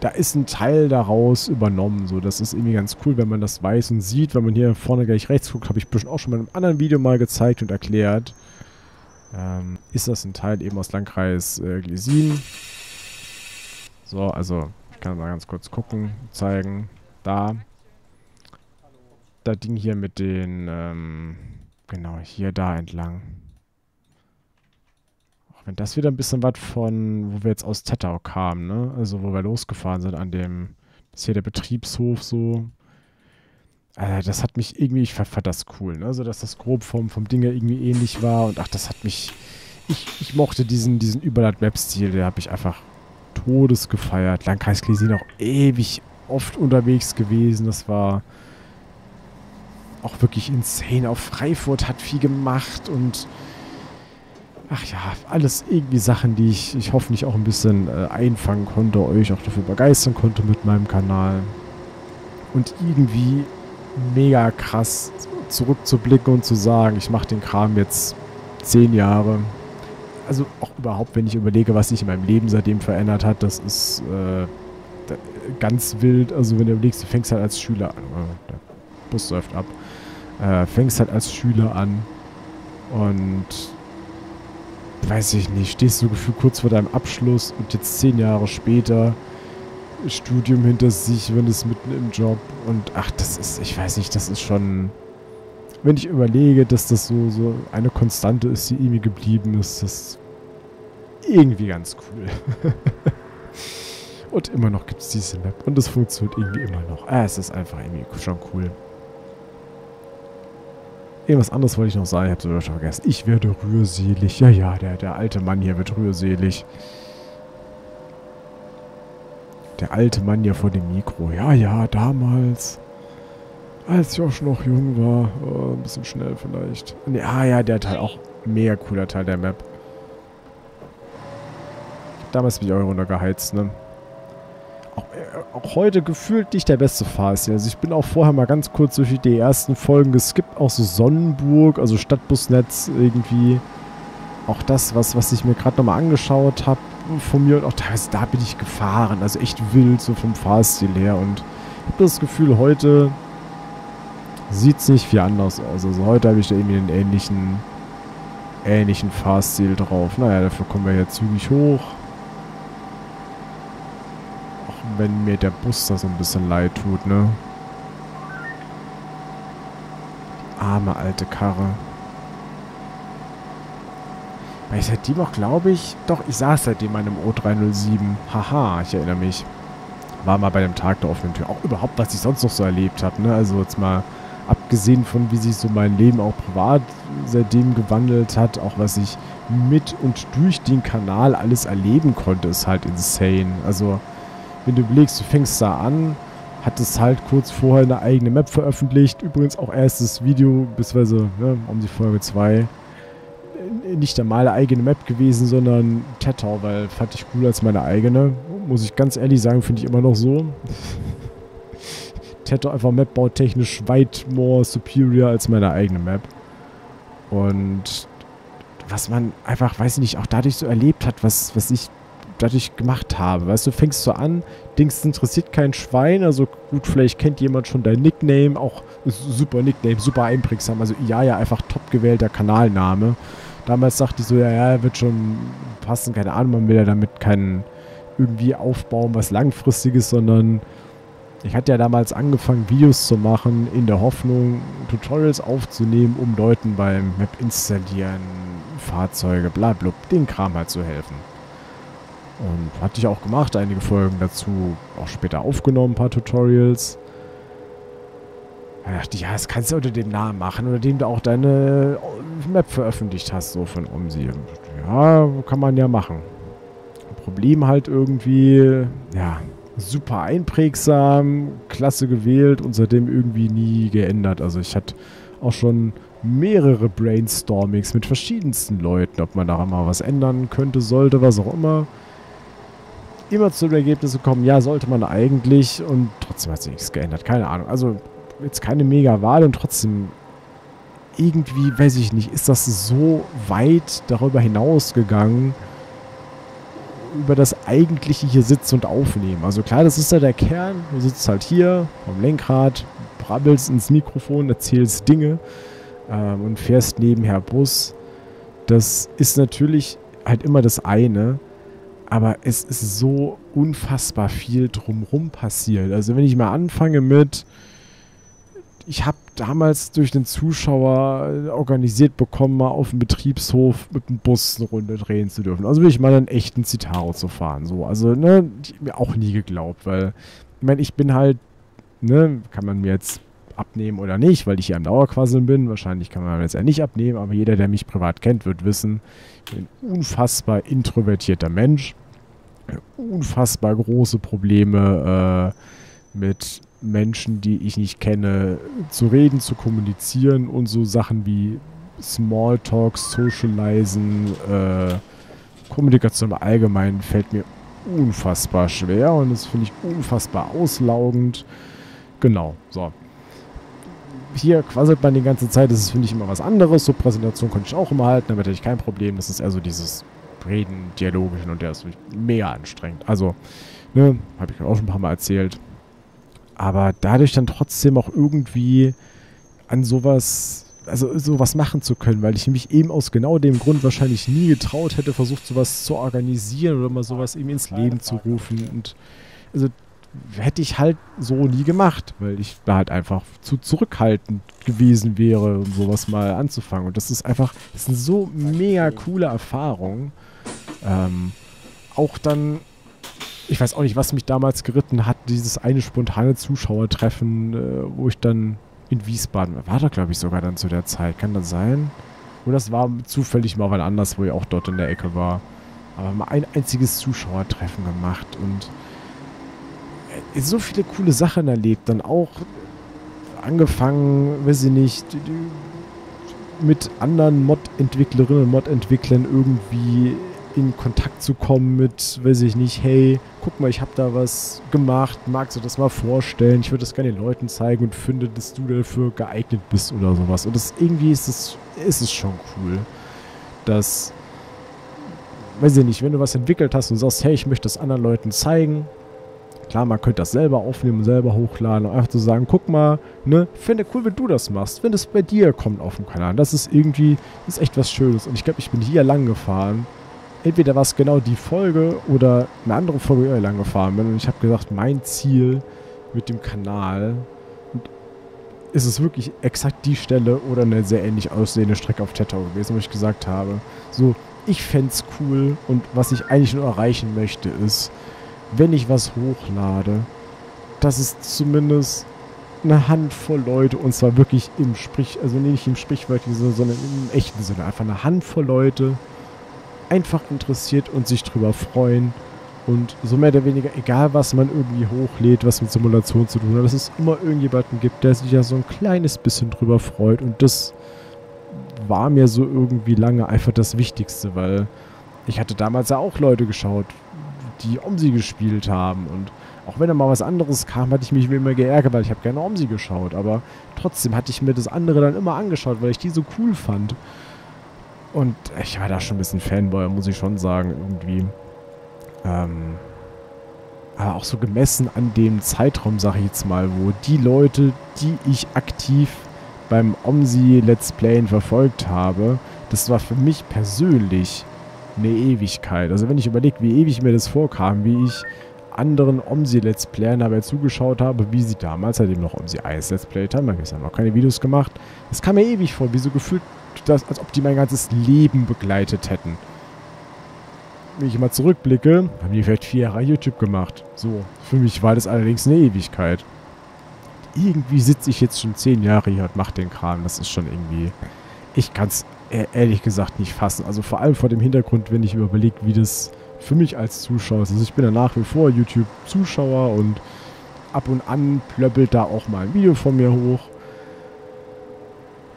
Speaker 1: da ist ein Teil daraus übernommen. So, das ist irgendwie ganz cool, wenn man das weiß und sieht. Wenn man hier vorne gleich rechts guckt, habe ich bestimmt auch schon in einem anderen Video mal gezeigt und erklärt. Ähm, ist das ein Teil eben aus Landkreis äh, Glesin. So, also ich kann mal ganz kurz gucken, zeigen. Da. Das Ding hier mit den, ähm, genau, hier da entlang. Wenn das wieder ein bisschen was von, wo wir jetzt aus Tettau kamen, ne? Also wo wir losgefahren sind an dem, das ist hier der Betriebshof so. Äh, das hat mich irgendwie, ich fand, das cool, ne? Also dass das grob vom, vom Ding irgendwie ähnlich war und ach, das hat mich, ich, ich mochte diesen, diesen Überland-Map-Stil, der habe ich einfach todes gefeiert. Landkreis Klesin auch ewig oft unterwegs gewesen, das war auch wirklich insane. Auf Freifurt hat viel gemacht und Ach ja, alles irgendwie Sachen, die ich, ich hoffentlich auch ein bisschen äh, einfangen konnte, euch auch dafür begeistern konnte mit meinem Kanal. Und irgendwie mega krass zurückzublicken und zu sagen, ich mache den Kram jetzt zehn Jahre. Also auch überhaupt, wenn ich überlege, was sich in meinem Leben seitdem verändert hat, das ist äh, ganz wild. Also wenn du überlegst, du fängst halt als Schüler an. Der Bus läuft ab. Äh, fängst halt als Schüler an und weiß ich nicht, stehst du gefühlt kurz vor deinem Abschluss und jetzt zehn Jahre später Studium hinter sich, wenn es mitten im Job und ach, das ist, ich weiß nicht, das ist schon, wenn ich überlege, dass das so, so eine Konstante ist, die irgendwie geblieben ist, das irgendwie ganz cool. und immer noch gibt es diese Map und es funktioniert irgendwie immer noch. Ah, es ist einfach irgendwie schon cool. Irgendwas anderes wollte ich noch sagen, ich habe es sogar schon vergessen. Ich werde rührselig. Ja, ja, der, der alte Mann hier wird rührselig. Der alte Mann hier vor dem Mikro. Ja, ja, damals. Als ich auch schon noch jung war. Oh, ein bisschen schnell vielleicht. Nee, ah ja, der Teil auch mega cooler Teil der Map. Damals bin ich auch runtergeheizt, ne? Auch, äh, auch, heute gefühlt nicht der beste Fahrstil. Also ich bin auch vorher mal ganz kurz durch die ersten Folgen geskippt, auch so Sonnenburg, also Stadtbusnetz irgendwie. auch das, was, was ich mir gerade nochmal angeschaut habe, von mir und auch teilweise da bin ich gefahren. Also echt wild, so vom Fahrstil her. Und ich habe das Gefühl, heute sieht es nicht viel anders aus. Also heute habe ich da irgendwie einen ähnlichen, ähnlichen Fahrstil drauf. Naja, dafür kommen wir ja zügig hoch. Auch wenn mir der Bus da so ein bisschen leid tut, ne? Arme alte Karre. Weil ich seitdem auch, glaube ich, doch, ich saß seitdem an einem O307. Haha, ich erinnere mich. War mal bei dem Tag der offenen Tür. Auch überhaupt, was ich sonst noch so erlebt habe, ne? Also jetzt mal abgesehen von, wie sich so mein Leben auch privat seitdem gewandelt hat, auch was ich mit und durch den Kanal alles erleben konnte, ist halt insane. Also, wenn du überlegst, du fängst da an, hat es halt kurz vorher eine eigene Map veröffentlicht. Übrigens auch erstes Video, beziehungsweise ne, um die Folge 2 nicht einmal eigene Map gewesen, sondern Tetau, weil fand ich cooler als meine eigene. Muss ich ganz ehrlich sagen, finde ich immer noch so. Tetau einfach mapbautechnisch weit more superior als meine eigene Map. Und was man einfach, weiß ich nicht, auch dadurch so erlebt hat, was, was ich dadurch gemacht habe. Weißt du, fängst so an, Dings interessiert kein Schwein, also gut, vielleicht kennt jemand schon dein Nickname, auch super Nickname, super einprägsam, also ja, ja, einfach top gewählter Kanalname. Damals dachte ich so, ja, ja, wird schon passen, keine Ahnung, man will ja damit keinen irgendwie aufbauen, was langfristiges, sondern ich hatte ja damals angefangen, Videos zu machen, in der Hoffnung, Tutorials aufzunehmen, um Leuten beim Map installieren, Fahrzeuge, bla, bla, den Kram halt zu helfen. Und hatte ich auch gemacht, einige Folgen dazu auch später aufgenommen, ein paar Tutorials. Da dachte ich, ja, das kannst du unter dem Namen machen, unter dem du auch deine Map veröffentlicht hast, so von OMSI. Ja, kann man ja machen. Problem halt irgendwie, ja, super einprägsam, klasse gewählt und seitdem irgendwie nie geändert. Also ich hatte auch schon mehrere Brainstormings mit verschiedensten Leuten, ob man da mal was ändern könnte, sollte, was auch immer. Immer zu dem Ergebnis gekommen, ja, sollte man eigentlich und trotzdem hat sich nichts geändert. Keine Ahnung. Also jetzt keine mega Wahl und trotzdem irgendwie, weiß ich nicht, ist das so weit darüber hinausgegangen, über das eigentliche hier sitzen und aufnehmen. Also klar, das ist ja der Kern. Du sitzt halt hier am Lenkrad, brabbelst ins Mikrofon, erzählst Dinge ähm, und fährst nebenher Bus. Das ist natürlich halt immer das eine. Aber es ist so unfassbar viel drumrum passiert. Also wenn ich mal anfange mit, ich habe damals durch den Zuschauer äh, organisiert bekommen, mal auf dem Betriebshof mit dem Bus eine Runde drehen zu dürfen. Also will ich mal einen echten Citaro zu fahren. So, also, ne, ich mir auch nie geglaubt, weil, ich meine, ich bin halt, ne, kann man mir jetzt abnehmen oder nicht, weil ich hier am Dauerquasseln bin. Wahrscheinlich kann man mir jetzt ja nicht abnehmen, aber jeder, der mich privat kennt, wird wissen, ich bin ein unfassbar introvertierter Mensch. Unfassbar große Probleme äh, mit Menschen, die ich nicht kenne, zu reden, zu kommunizieren und so Sachen wie Smalltalk, Socializen, äh, Kommunikation im Allgemeinen fällt mir unfassbar schwer und das finde ich unfassbar auslaugend. Genau, so. Hier quasselt man die ganze Zeit, das ist, finde ich, immer was anderes. So Präsentation konnte ich auch immer halten, damit hatte ich kein Problem. Das ist eher so dieses Reden, Dialogischen und der ist mehr anstrengend. Also, ne, habe ich auch schon ein paar Mal erzählt aber dadurch dann trotzdem auch irgendwie an sowas, also sowas machen zu können, weil ich mich eben aus genau dem Grund wahrscheinlich nie getraut hätte, versucht sowas zu organisieren oder mal sowas eben ins Leben zu rufen und also hätte ich halt so nie gemacht, weil ich da halt einfach zu zurückhaltend gewesen wäre, um sowas mal anzufangen. Und das ist einfach, das sind so mega coole Erfahrungen. Ähm, auch dann ich weiß auch nicht, was mich damals geritten hat, dieses eine spontane Zuschauertreffen, äh, wo ich dann in Wiesbaden war. da, glaube ich, sogar dann zu der Zeit. Kann das sein? Oder das war zufällig mal wann anders, wo ich auch dort in der Ecke war. Aber mal ein einziges Zuschauertreffen gemacht und äh, so viele coole Sachen erlebt. Dann auch angefangen, weiß ich nicht, mit anderen Mod-Entwicklerinnen und Mod-Entwicklern irgendwie in Kontakt zu kommen mit, weiß ich nicht, hey, guck mal, ich habe da was gemacht, magst du das mal vorstellen? Ich würde das gerne den Leuten zeigen und finde, dass du dafür geeignet bist oder sowas. Und das irgendwie ist es, ist es schon cool, dass weiß ich nicht, wenn du was entwickelt hast und sagst, hey, ich möchte das anderen Leuten zeigen, Klar, man könnte das selber aufnehmen selber hochladen und einfach zu so sagen, guck mal, ne, finde cool, wenn du das machst, wenn es bei dir kommt auf dem Kanal. Das ist irgendwie, das ist echt was Schönes. Und ich glaube, ich bin hier lang gefahren. Entweder war es genau die Folge oder eine andere Folge, wo ich lang gefahren bin. Und ich habe gesagt, mein Ziel mit dem Kanal ist es wirklich exakt die Stelle oder eine sehr ähnlich aussehende Strecke auf Tettau gewesen, wo ich gesagt habe, so, ich fände es cool und was ich eigentlich nur erreichen möchte, ist, wenn ich was hochlade, dass es zumindest eine Handvoll Leute, und zwar wirklich im Sprich, also nicht im sprichwörtlichen Sinne, sondern im echten Sinne, einfach eine Handvoll Leute einfach interessiert und sich drüber freuen. Und so mehr oder weniger, egal was man irgendwie hochlädt, was mit Simulation zu tun hat, dass es immer irgendjemanden gibt, der sich ja so ein kleines bisschen drüber freut. Und das war mir so irgendwie lange einfach das Wichtigste, weil ich hatte damals ja auch Leute geschaut, die Omsi gespielt haben. Und auch wenn da mal was anderes kam, hatte ich mich immer geärgert, weil ich habe gerne Omsi geschaut. Aber trotzdem hatte ich mir das andere dann immer angeschaut, weil ich die so cool fand. Und ich war da schon ein bisschen Fanboy, muss ich schon sagen, irgendwie. Ähm, aber auch so gemessen an dem Zeitraum, sag ich jetzt mal, wo die Leute, die ich aktiv beim Omsi Let's Playen verfolgt habe, das war für mich persönlich eine Ewigkeit. Also wenn ich überlege, wie ewig mir das vorkam, wie ich anderen OMSI-Let's Playern dabei zugeschaut habe, wie sie damals, seitdem noch OMSI 1 Let's Played haben, ich habe noch keine Videos gemacht. Es kam mir ewig vor, wie so gefühlt, dass, als ob die mein ganzes Leben begleitet hätten. Wenn ich mal zurückblicke, haben die vielleicht vier Jahre YouTube gemacht. So, für mich war das allerdings eine Ewigkeit. Irgendwie sitze ich jetzt schon zehn Jahre hier und mache den Kram. Das ist schon irgendwie... Ich kann es ehrlich gesagt nicht fassen. Also vor allem vor dem Hintergrund, wenn ich überlege, wie das für mich als Zuschauer ist. Also ich bin ja nach wie vor YouTube-Zuschauer und ab und an plöppelt da auch mal ein Video von mir hoch.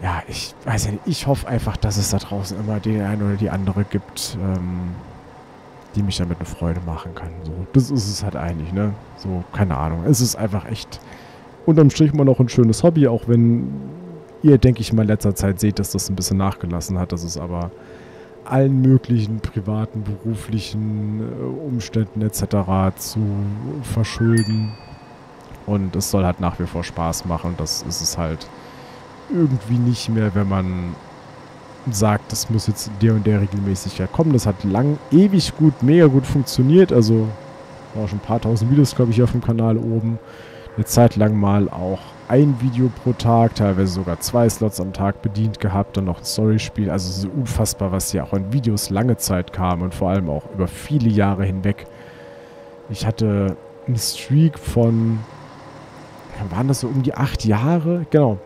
Speaker 1: Ja, ich weiß ja nicht. Ich hoffe einfach, dass es da draußen immer den einen oder die andere gibt, ähm, die mich damit eine Freude machen kann. So, das ist es halt eigentlich, ne? So, keine Ahnung. Es ist einfach echt unterm Strich immer noch ein schönes Hobby, auch wenn ihr, denke ich mal, in letzter Zeit seht, dass das ein bisschen nachgelassen hat. Das ist aber allen möglichen privaten, beruflichen äh, Umständen etc. zu verschulden. Und es soll halt nach wie vor Spaß machen. Das ist es halt irgendwie nicht mehr, wenn man sagt, das muss jetzt der und der Regelmäßigkeit kommen. Das hat lang, ewig gut, mega gut funktioniert. Also war schon ein paar tausend Videos, glaube ich, auf dem Kanal oben. Eine Zeit lang mal auch ein Video pro Tag, teilweise sogar zwei Slots am Tag bedient gehabt und noch ein Storyspiel. Also so unfassbar, was hier auch in Videos lange Zeit kam und vor allem auch über viele Jahre hinweg. Ich hatte einen Streak von, waren das so um die acht Jahre? Genau.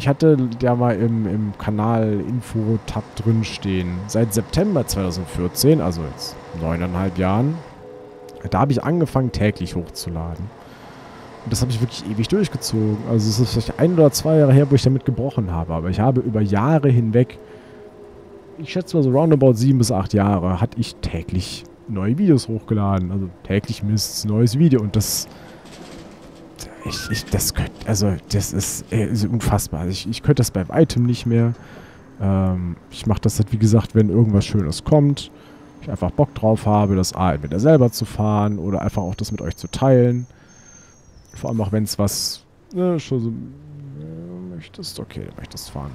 Speaker 1: Ich hatte ja mal im, im Kanal-Info-Tab drin stehen. Seit September 2014, also jetzt neuneinhalb Jahren, da habe ich angefangen täglich hochzuladen. Und das habe ich wirklich ewig durchgezogen. Also es ist vielleicht ein oder zwei Jahre her, wo ich damit gebrochen habe. Aber ich habe über Jahre hinweg, ich schätze mal so roundabout sieben bis acht Jahre, hatte ich täglich neue Videos hochgeladen. Also täglich mindestens neues Video. Und das... Ich, ich, das könnte, also das ist, ist unfassbar. Also ich, ich könnte das bei weitem nicht mehr. Ähm, ich mache das halt, wie gesagt, wenn irgendwas Schönes kommt, ich einfach Bock drauf habe, das A entweder selber zu fahren oder einfach auch das mit euch zu teilen. Vor allem auch wenn es was ne, schon so äh, möchtest. Okay, dann möchtest fahren.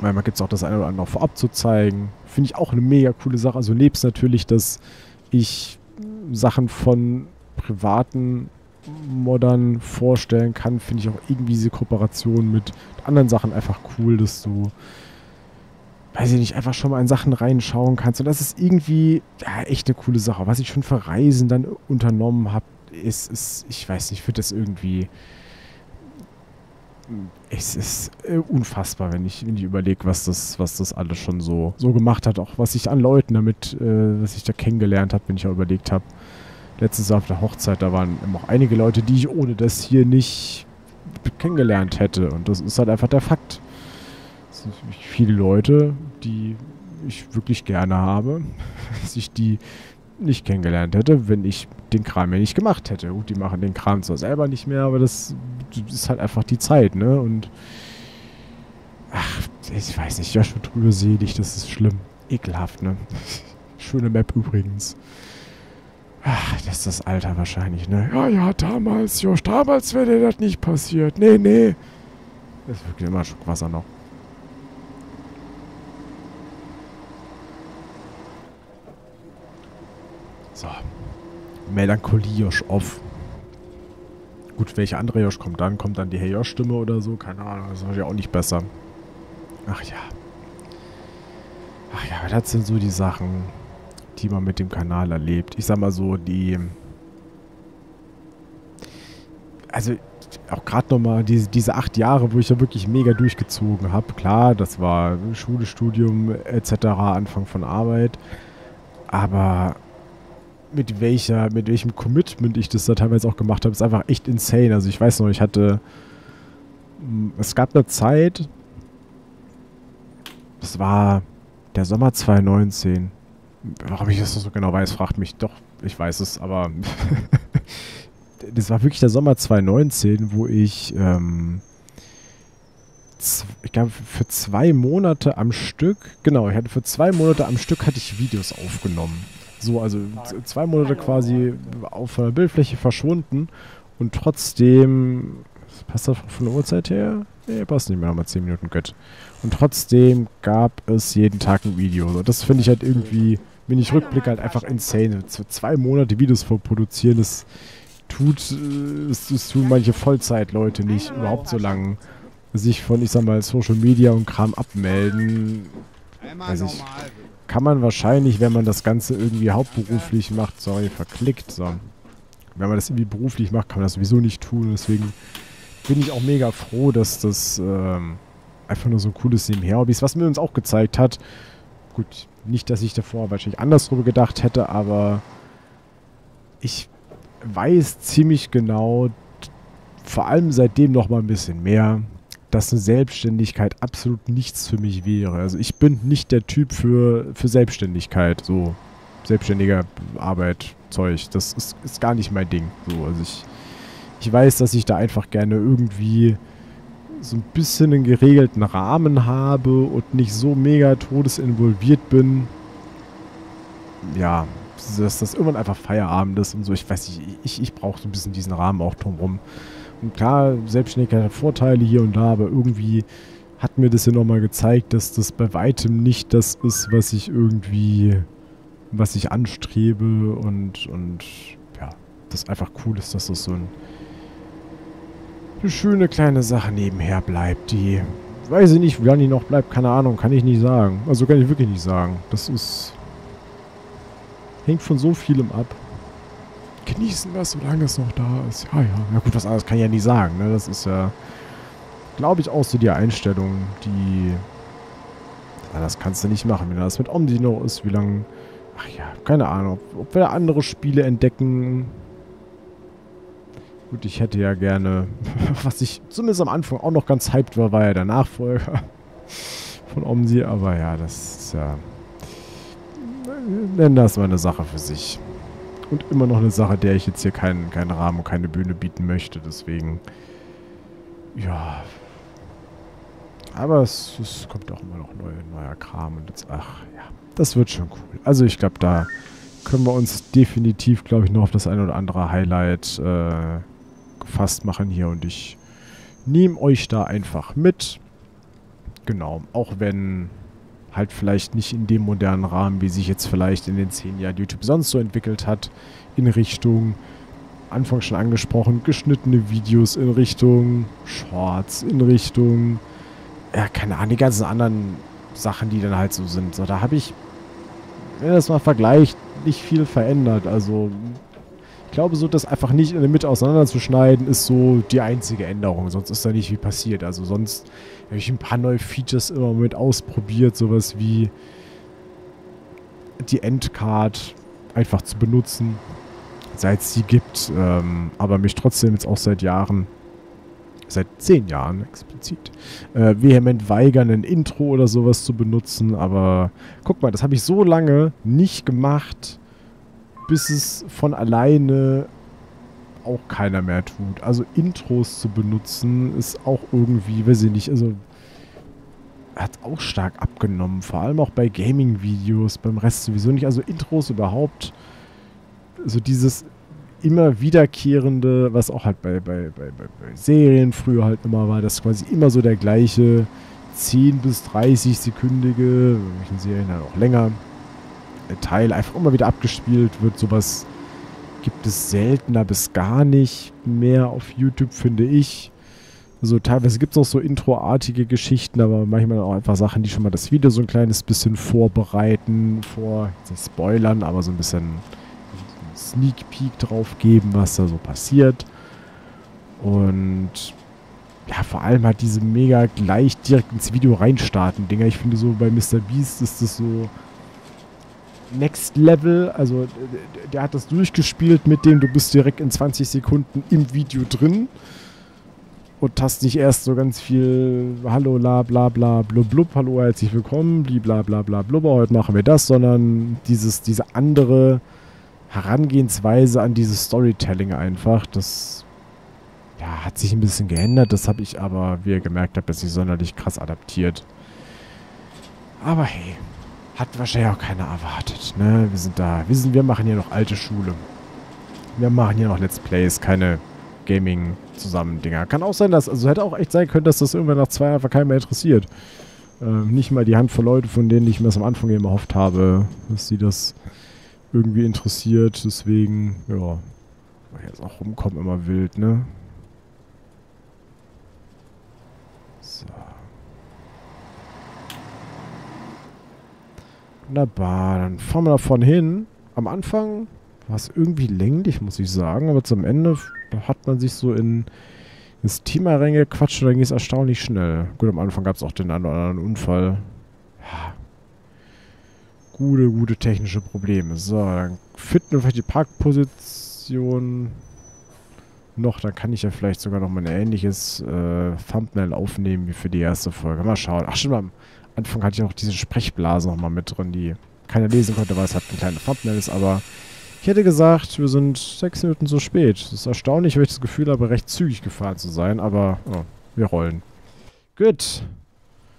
Speaker 1: Manchmal gibt es auch das eine oder andere vorab zu zeigen. Finde ich auch eine mega coole Sache. Also nebst natürlich, dass ich Sachen von privaten Modern vorstellen kann, finde ich auch irgendwie diese Kooperation mit anderen Sachen einfach cool, dass du, weiß ich nicht, einfach schon mal in Sachen reinschauen kannst. Und das ist irgendwie ja, echt eine coole Sache. Was ich schon für Reisen dann unternommen habe, ist, ist ich weiß nicht, ich finde das irgendwie. Es ist äh, unfassbar, wenn ich, wenn ich überlege, was das, was das alles schon so, so gemacht hat. Auch was ich an Leuten damit, äh, was ich da kennengelernt habe, wenn ich auch überlegt habe. Letztes Jahr auf der Hochzeit, da waren auch einige Leute, die ich ohne das hier nicht kennengelernt hätte. Und das ist halt einfach der Fakt. Es sind viele Leute, die ich wirklich gerne habe, sich die nicht kennengelernt hätte, wenn ich den Kram ja nicht gemacht hätte. Gut, die machen den Kram zwar selber nicht mehr, aber das ist halt einfach die Zeit, ne? Und ach, ich weiß nicht, ja schon drüber selig, das ist schlimm. Ekelhaft, ne? schöne Map übrigens. Ach, das ist das Alter wahrscheinlich, ne? Ja, ja, damals, Josh, damals wäre dir das nicht passiert. Nee, nee. Das ist wirklich immer Schluck Wasser noch. So. Melancholie Josh off. Gut, welche andere Josh kommt dann? Kommt dann die Hey Josh-Stimme oder so? Keine Ahnung, das ist ja auch nicht besser. Ach ja. Ach ja, das sind so die Sachen, die man mit dem Kanal erlebt. Ich sag mal so, die... Also, auch gerade nochmal diese, diese acht Jahre, wo ich ja wirklich mega durchgezogen habe. Klar, das war Schule, Studium etc., Anfang von Arbeit. Aber mit welcher, mit welchem Commitment ich das da teilweise auch gemacht habe, ist einfach echt insane. Also ich weiß noch, ich hatte, es gab eine Zeit, das war der Sommer 2019. Warum ich das so genau weiß, fragt mich doch. Ich weiß es, aber das war wirklich der Sommer 2019, wo ich, ähm, ich glaube, für zwei Monate am Stück, genau, ich hatte für zwei Monate am Stück hatte ich Videos aufgenommen. So, also zwei Monate quasi auf der Bildfläche verschwunden und trotzdem, passt das von der Uhrzeit her? Nee, passt nicht mehr, wir 10 Minuten Gött. Und trotzdem gab es jeden Tag ein Video. Das finde ich halt irgendwie, wenn ich rückblicke, halt einfach insane. Zwei Monate Videos vorproduzieren, das tut, äh, das, das tun manche Vollzeitleute nicht, überhaupt so lange sich von, ich sag mal, Social Media und Kram abmelden. Weiß ich kann man wahrscheinlich, wenn man das Ganze irgendwie hauptberuflich macht, sorry, verklickt, so. Wenn man das irgendwie beruflich macht, kann man das sowieso nicht tun. Deswegen bin ich auch mega froh, dass das ähm, einfach nur so ein cooles Nebenher-Hobby ist, was mir uns auch gezeigt hat. Gut, nicht, dass ich davor wahrscheinlich anders drüber gedacht hätte, aber ich weiß ziemlich genau, vor allem seitdem noch mal ein bisschen mehr, dass eine Selbstständigkeit absolut nichts für mich wäre. Also ich bin nicht der Typ für, für Selbstständigkeit, so selbstständige Arbeit, Zeug. Das ist, ist gar nicht mein Ding. So, also ich, ich weiß, dass ich da einfach gerne irgendwie so ein bisschen einen geregelten Rahmen habe und nicht so mega todesinvolviert bin. Ja, dass das irgendwann einfach Feierabend ist und so. Ich weiß nicht, ich, ich brauche so ein bisschen diesen Rahmen auch drumherum. Und klar, Selbstständigkeit hat Vorteile hier und da, aber irgendwie hat mir das ja nochmal gezeigt, dass das bei weitem nicht das ist, was ich irgendwie, was ich anstrebe und, und ja, das einfach cool ist, dass das so ein, eine schöne kleine Sache nebenher bleibt, die, weiß ich nicht, wie lange die noch bleibt, keine Ahnung, kann ich nicht sagen. Also kann ich wirklich nicht sagen. Das ist, hängt von so vielem ab genießen wir es, solange es noch da ist. Ja, ja. Ja gut, was anderes kann ich ja nicht sagen. Ne? Das ist ja, glaube ich, auch so die Einstellung, die... Ja, das kannst du nicht machen, wenn das mit Omdi noch ist. Wie lange... Ach ja, keine Ahnung. Ob, ob wir andere Spiele entdecken... Gut, ich hätte ja gerne... was ich zumindest am Anfang auch noch ganz hyped war, war ja der Nachfolger von Omdi. Aber ja, das ist ja... Nennen das mal eine Sache für sich und immer noch eine Sache, der ich jetzt hier keinen, keinen Rahmen und keine Bühne bieten möchte. Deswegen, ja. Aber es, es kommt auch immer noch neue, neuer Kram. Und jetzt, ach ja, das wird schon cool. Also ich glaube, da können wir uns definitiv, glaube ich, noch auf das ein oder andere Highlight äh, gefasst machen hier. Und ich nehme euch da einfach mit. Genau, auch wenn halt vielleicht nicht in dem modernen Rahmen, wie sich jetzt vielleicht in den zehn Jahren YouTube sonst so entwickelt hat, in Richtung, Anfang schon angesprochen, geschnittene Videos in Richtung Shorts, in Richtung, ja, keine Ahnung, die ganzen anderen Sachen, die dann halt so sind. So, da habe ich, wenn das mal vergleicht, nicht viel verändert. Also ich glaube, so das einfach nicht in der Mitte auseinanderzuschneiden, ist so die einzige Änderung. Sonst ist da nicht viel passiert. Also sonst habe ich ein paar neue Features immer mit ausprobiert. Sowas wie die Endcard einfach zu benutzen, seit es sie gibt. Ähm, aber mich trotzdem jetzt auch seit Jahren, seit zehn Jahren explizit, äh, vehement weigern, ein Intro oder sowas zu benutzen. Aber guck mal, das habe ich so lange nicht gemacht bis es von alleine auch keiner mehr tut. Also Intros zu benutzen ist auch irgendwie, weiß ich nicht, also hat auch stark abgenommen. Vor allem auch bei Gaming-Videos, beim Rest sowieso nicht. Also Intros überhaupt. So dieses immer wiederkehrende, was auch halt bei, bei, bei, bei, Serien früher halt immer war, dass quasi immer so der gleiche 10 bis 30 sekündige, in Serien halt auch länger, Teil einfach immer wieder abgespielt wird. Sowas gibt es seltener bis gar nicht mehr auf YouTube, finde ich. Also teilweise gibt es auch so Intro-artige Geschichten, aber manchmal auch einfach Sachen, die schon mal das Video so ein kleines bisschen vorbereiten, vor, nicht spoilern, aber so ein bisschen Sneak Peek drauf geben, was da so passiert. Und ja, vor allem halt diese mega gleich direkt ins Video reinstarten Dinger. Ich finde so bei Mr. Beast ist das so Next Level. Also der hat das durchgespielt mit dem, du bist direkt in 20 Sekunden im Video drin und hast nicht erst so ganz viel Hallo, la, bla, bla, blub, blub, hallo, herzlich willkommen, bla, bla, bla, blubber, heute machen wir das, sondern dieses, diese andere Herangehensweise an dieses Storytelling einfach, das ja, hat sich ein bisschen geändert, das habe ich aber, wie ihr gemerkt habt, jetzt nicht sonderlich krass adaptiert. Aber hey, hat wahrscheinlich auch keiner erwartet, ne? Wir sind da, wir, sind, wir machen hier noch alte Schule. Wir machen hier noch Let's Plays, keine Gaming zusammen Dinger. Kann auch sein, dass, also hätte auch echt sein können, dass das irgendwann nach zwei Jahren einfach keinen mehr interessiert. Ähm, nicht mal die Handvoll Leute, von denen ich mir das am Anfang eben erhofft habe, dass sie das irgendwie interessiert. Deswegen, ja, jetzt auch rumkommen immer wild, ne? Wunderbar, dann fahren wir davon hin. Am Anfang war es irgendwie länglich, muss ich sagen, aber zum Ende hat man sich so in ins Thema reingequatscht und dann ging es erstaunlich schnell. Gut, am Anfang gab es auch den einen oder anderen Unfall. Ja. Gute, gute technische Probleme. So, dann finden wir vielleicht die Parkposition noch. Dann kann ich ja vielleicht sogar noch mal ein ähnliches äh, Thumbnail aufnehmen wie für die erste Folge. Mal schauen. Ach, stimmt, Anfang hatte ich auch diese Sprechblase noch mal mit drin, die keiner lesen konnte, weil es halt ein kleiner Thumbnail ist, aber ich hätte gesagt, wir sind sechs Minuten zu spät. Das ist erstaunlich, weil ich das Gefühl habe, recht zügig gefahren zu sein, aber oh, wir rollen. Gut.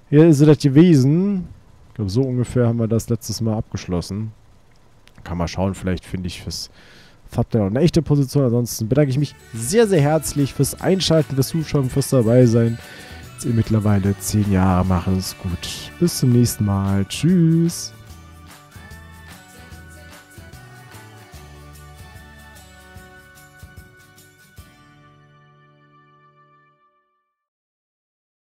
Speaker 1: Hier ist das gewesen. Ich glaube, so ungefähr haben wir das letztes Mal abgeschlossen. Kann mal schauen, vielleicht finde ich fürs Thumbnail eine echte Position. Ansonsten bedanke ich mich sehr, sehr herzlich fürs Einschalten, fürs Zuschauen, fürs dabei sein. Mittlerweile zehn Jahre mache es gut. Bis zum nächsten Mal. Tschüss.